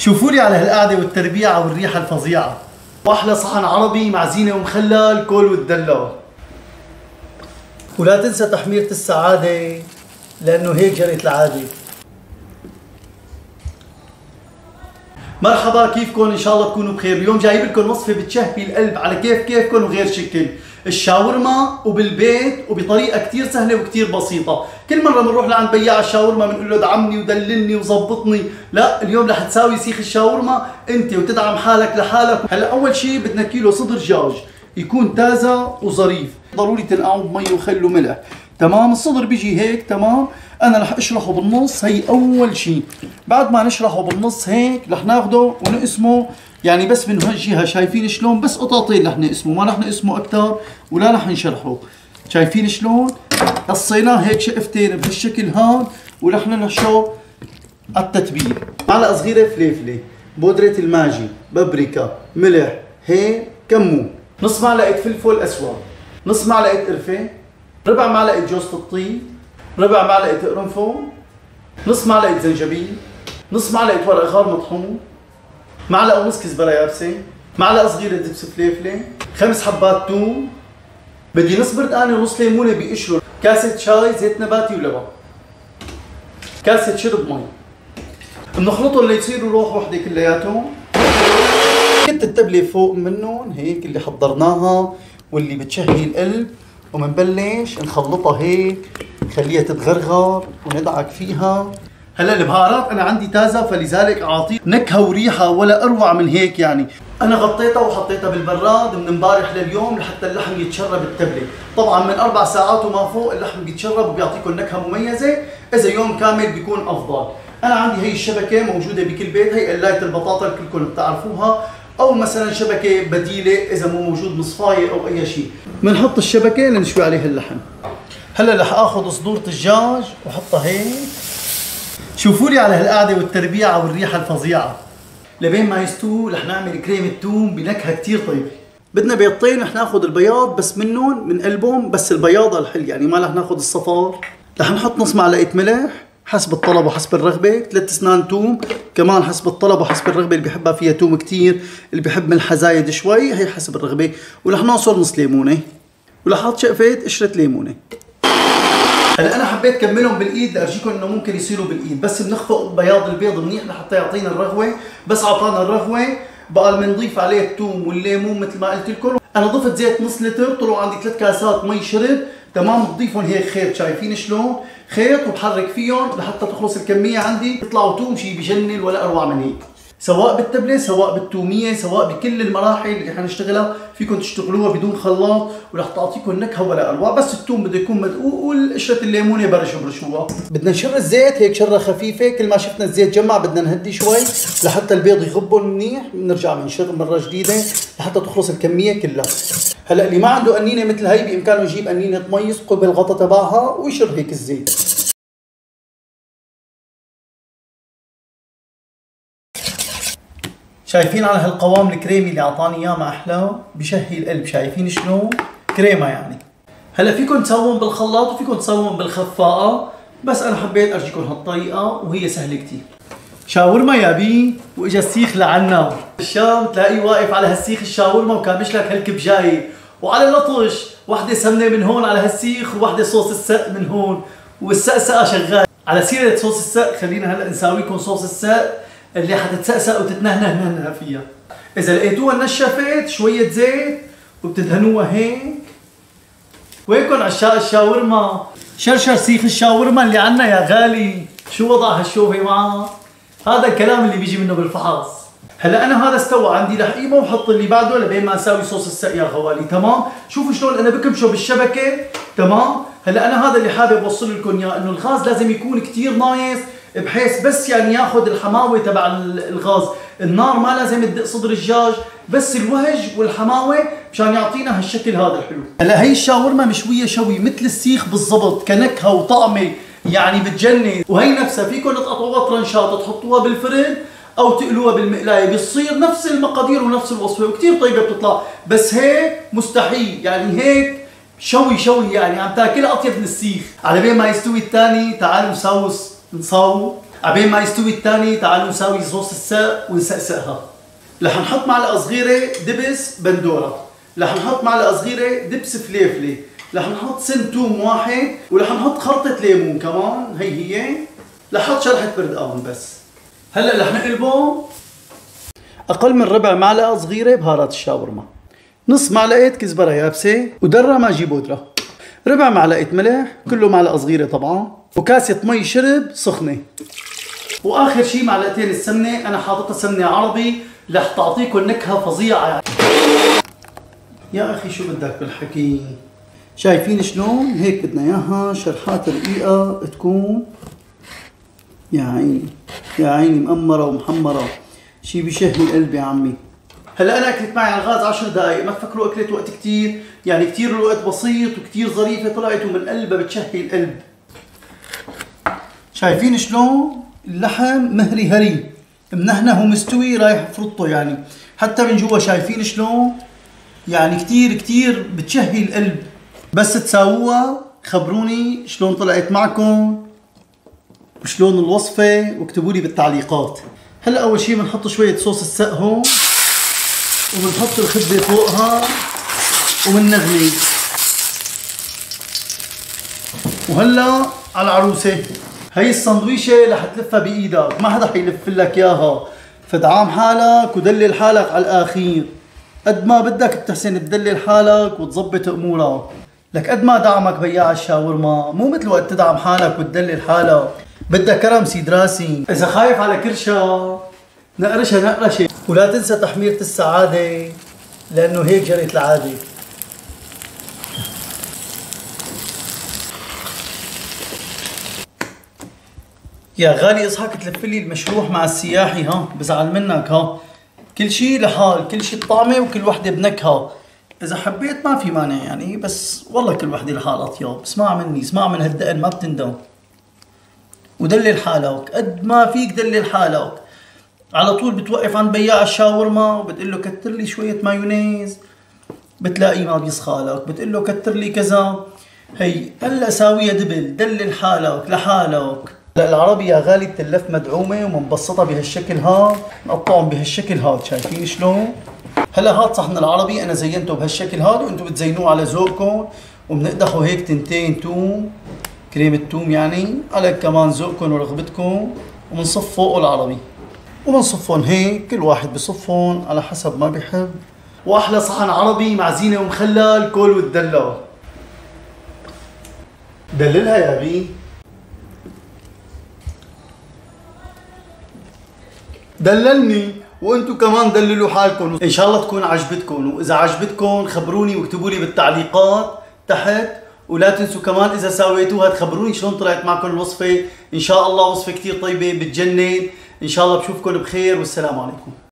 شوفوا لي على هالقعدة والتربيعه والريحه الفظيعة. وأحلى صحن عربي مع زينة ومخلل كل والدلال ولا تنسى تحميرة السعادة لأنه هيك جرت العادة. مرحبا كيفكم إن شاء الله تكونوا بخير. اليوم جايب لكم وصفة بتشهي القلب على كيف كيفكم وغير شكل. الشاورما وبالبيت وبطريقة كثير سهلة وكثير بسيطة. كل مرة بنروح لعند بياع الشاورما بنقول له ادعمني ودللني وظبطني لا اليوم رح تساوي سيخ الشاورما انت وتدعم حالك لحالك. هلا أول شيء بدنا كيلو صدر دجاج يكون تازة وظريف. ضروري تنقعه بمي وخل وملح. تمام؟ الصدر بيجي هيك تمام؟ أنا رح أشرحه بالنص هي أول شيء بعد ما نشرحه بالنص هيك رح ناخده ونقسمه. يعني بس من جهة شايفين شلون؟ بس قطاطين رح نقسمه ما رح نقسمه أكثر ولا رح نشرحه. شايفين شلون؟ قصيناه هيك شقفتين بهالشكل هون ورح ننحشه على التتبيل. معلقة صغيرة فليفلة. بودرة الماجي بابريكا ملح هيل كمون. نص معلقة فلفل أسود. نص معلقة قرفة. ربع معلقة جوز الطيب ربع معلقة قرنفل نص معلقة زنجبيل نص معلقة ورق غار مطحون معلقة ونص كزبرة يابسة معلقة صغيرة دبس فليفلة خمس حبات توم بدي نص بردقانة ونص ليمونة بقشره كاسة شاي زيت نباتي ولبن. كاسة شرب مي. بنخلطهم ليصيروا روح وحدة كلياتهم. كنت التبلة فوق منهم هيك اللي حضرناها واللي بتشهي القلب. ومنبلش نخلطها هيك نخليها تتغرغر وندعك فيها. هلا البهارات أنا عندي تازة فلذلك اعطيه نكهة وريحة ولا أروع من هيك يعني. أنا غطيتها وحطيتها بالبراد من امبارح لليوم لحتى اللحم يتشرب التبله طبعا من أربع ساعات وما فوق اللحم بيتشرب وبيعطيكم نكهة مميزة إذا يوم كامل بيكون أفضل. أنا عندي هي الشبكة موجودة بكل بيت هي قلايه البطاطا كلكم بتعرفوها. أو مثلا شبكة بديلة إذا مو موجود مصفاية أو أي شيء. بنحط الشبكة لنشوي عليها اللحم. هلأ رح آخذ صدور دجاج وحطها هيك شوفوا لي على هالقعدة والتربيعه والريحه الفظيعة. لبين ما يستووا رح نعمل كريمه توم بنكهة كثير طيبة. بدنا بيضتين رح ناخذ البياض بس منهم من قلبهم بس البياض الحل يعني ما رح ناخذ الصفار. رح نحط نص معلقة ملح. حسب الطلب وحسب الرغبة. ثلاث أسنان توم كمان حسب الطلب وحسب الرغبة اللي بيحبها فيها توم كتير اللي بيحب ملحها زايد شوي هي حسب الرغبة. ورح نعصر نص ليمونة. ورح أحط شقفة قشرة ليمونة. هلا أنا حبيت كملهم بالإيد لأرجيكم إنه ممكن يصيروا بالإيد. بس بنخفق بياض البيض منيح لحتى يعطينا الرغوة. بس أعطانا الرغوة. بقى بنضيف عليه الثوم والليمون مثل ما قلت لكم. أنا ضفت زيت نص لتر طلعوا عندي ثلاث كاسات مي شرب. تمام بضيفهم هيك خيط شايفين شلون؟ خيط وبحرك فيهم لحتى تخلص الكمية عندي. يطلعوا توم شيء بجنن ولا أروع من هيك. سواء بالتبله سواء بالتومية سواء بكل المراحل اللي حنشتغلها فيكم تشتغلوها بدون خلاط ورح تعطيكم نكهة ولا اروع بس التوم بده يكون مدقوق والقشرة الليمونة برشوا برشوها بدنا نشر الزيت هيك شرة خفيفة كل ما شفنا الزيت جمع بدنا نهدي شوي لحتى البيض يغبن منيح بنرجع بنشر مرة جديدة لحتى تخلص الكمية كلها. هلأ اللي ما عنده قنينه مثل هي بإمكانه يجيب قنينه مي يثقب الغطا تبعها ويشر هيك الزيت. شايفين على هالقوام الكريمي اللي أعطاني إياه ما أحلاه؟ بشهي القلب شايفين شلون كريمة يعني. هلأ فيكم تسوون بالخلاط وفيكم تسوون بالخفاقه بس أنا حبيت أرجيكم هالطريقة وهي سهلة كثير شاورما يا بي وإجا السيخ لعنا. الشام تلاقيه واقف على هالسيخ الشاورما وكان مشلك هالكبجايه وعلى لطش وحدة سمنة من هون على هالسيخ ووحدة صوص السق من هون. والسقسقة شغال. على سيرة صوص السق خلينا هلأ نساويكم صوص السق. اللي حتتسقسق وتتنهنه نهنها فيها. إذا لقيتوها نشفت شوية زيت وبتدهنوها هيك. وينكم عشاق الشاورما. شرشر سيخ الشاورما اللي عنا يا غالي. شو وضع هالشوفه معها هذا الكلام اللي بيجي منه بالفحص. هلا أنا هذا استوى عندي رح قيمه وحط اللي بعده لبين ما أساوي صوص السق يا خوالي تمام؟ شوفوا شلون أنا بكمشه بالشبكة. تمام؟ هلا أنا هذا اللي حابب اوصل لكم اياه إنه الغاز لازم يكون كثير نايس. بحيث بس يعني ياخذ الحماوه تبع الغاز. النار ما لازم تدق صدر الدجاج بس الوهج والحماوه مشان يعطينا هالشكل هذا الحلو. هلا هي الشاورما مشوية شوي مثل السيخ بالضبط كنكهة وطعمة يعني بتجنن. وهي نفسها فيكم تقطعوها طرنشات تحطوها بالفرن أو تقلوها بالمقلاية بتصير نفس المقادير ونفس الوصفة وكثير طيبة بتطلع. بس هيك مستحيل يعني هيك شوي شوي يعني عم تاكلها أطيب من السيخ. على بين ما يستوي الثاني تعالوا نساوس نصاووا عبين ما يستوي الثاني تعالوا نساوي صوص الساق ونسقسقها رح نحط معلقة صغيرة دبس بندورة. رح نحط معلقة صغيرة دبس فليفلة. رح نحط سن توم واحد ورح نحط خرطه ليمون كمان. هي هي. رح نحط شرحة بردقان بس. هلأ رح نقلبه أقل من ربع معلقة صغيرة بهارات الشاورما. نص معلقة كزبرة يابسة ودرة ماجي بودرة. ربع معلقة ملح كله معلقة صغيرة طبعا. وكاسة مي شرب سخنة. وآخر شيء معلقتين السمنة أنا حاططها سمنة عربي رح تعطيكم نكهة فظيعة. يا أخي شو بدك بالحكي؟ شايفين شلون؟ هيك بدنا إياها. شرحات رقيقه تكون. يا عيني. يا عيني مأمرة ومحمرة. شي بشهي القلب يا عمي. هلا أنا أكلت معي على الغاز 10 دقائق ما تفكروا أكلت وقت كثير يعني كثير الوقت بسيط وكثير ظريفة طلعت ومن قلبها بتشهي القلب. شايفين شلون اللحم مهري هري. منهنه ومستوي رايح فرطه يعني. حتى من جوا شايفين شلون يعني كثير كثير بتشهي القلب. بس تساووها خبروني شلون طلعت معكم وشلون الوصفة واكتبوا لي بالتعليقات. هلا أول شيء بنحط شوية صوص السق هون وبنحط الخبزة فوقها وبنغلي وهلا على العروسة. هي السندويشة رح تلفها بإيدك. ما حدا حيلف لك إياها. فدعام حالك ودلل حالك على الاخير قد ما بدك بتحسن تدلل حالك وتظبط أمورك. لك قد ما دعمك بياع الشاورما. مو مثل وقت تدعم حالك وتدلل حالك. بدك كرم سيد راسي. إذا خايف على كرشة نقرشها نقرشة. ولا تنسى تحميرة السعادة لأنه هيك جرت العادة. يا غالي اصحك تلف لي المشروح مع السياحي ها؟ بزعل منك ها؟ كل شيء لحال كل شيء بطعمة وكل وحدة بنكهه إذا حبيت ما في مانع يعني بس والله كل وحدة لحال اطيب اسمع مني اسمع من هالدقن ما بتندم. ودلل حالك قد ما فيك دلل حالك. على طول بتوقف عند بياع الشاورما وبتقول له كتر لي شوية مايونيز. بتلاقيه ما بيسخالك بتقول له كتر لي كذا. هي هلا ساويها دبل دلل حالك لحالك. العربي يا غالي بتلف مدعومة ومنبسطة بهالشكل هاد نقطعهم بهالشكل هاد شايفين شلون؟ هلا هاد صحن العربي أنا زينته بهالشكل هاد وأنتم بتزينوه على ذوقكم وبنقدحوا هيك تنتين توم كريمة توم يعني على كمان ذوقكم ورغبتكم وبنصف فوقه العربي وبنصفهم هيك كل واحد بصفهم على حسب ما بيحب. وأحلى صحن عربي مع زينة ومخلل كل وتدلع دللها يا بي دللني وأنتم كمان دللوا حالكم. إن شاء الله تكون عجبتكم. وإذا عجبتكم خبروني واكتبوا لي بالتعليقات تحت. ولا تنسوا كمان إذا سويتوها تخبروني شلون طلعت معكم الوصفة. إن شاء الله وصفة كثير طيبة بتجنن. إن شاء الله بشوفكم بخير والسلام عليكم.